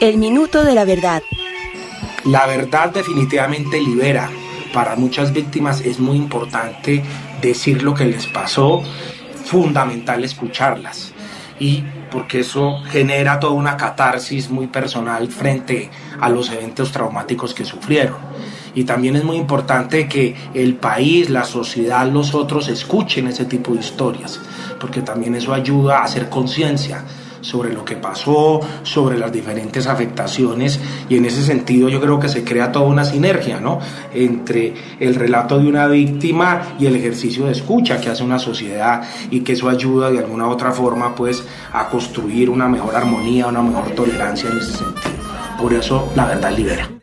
El minuto de la verdad. La verdad definitivamente libera. Para muchas víctimas es muy importante decir lo que les pasó, fundamental escucharlas. Y porque eso genera toda una catarsis muy personal frente a los eventos traumáticos que sufrieron. Y también es muy importante que el país, la sociedad, los otros escuchen ese tipo de historias, porque también eso ayuda a hacer conciencia sobre lo que pasó, sobre las diferentes afectaciones y en ese sentido yo creo que se crea toda una sinergia ¿no? entre el relato de una víctima y el ejercicio de escucha que hace una sociedad y que eso ayuda de alguna u otra forma pues a construir una mejor armonía, una mejor tolerancia en ese sentido. Por eso la verdad libera.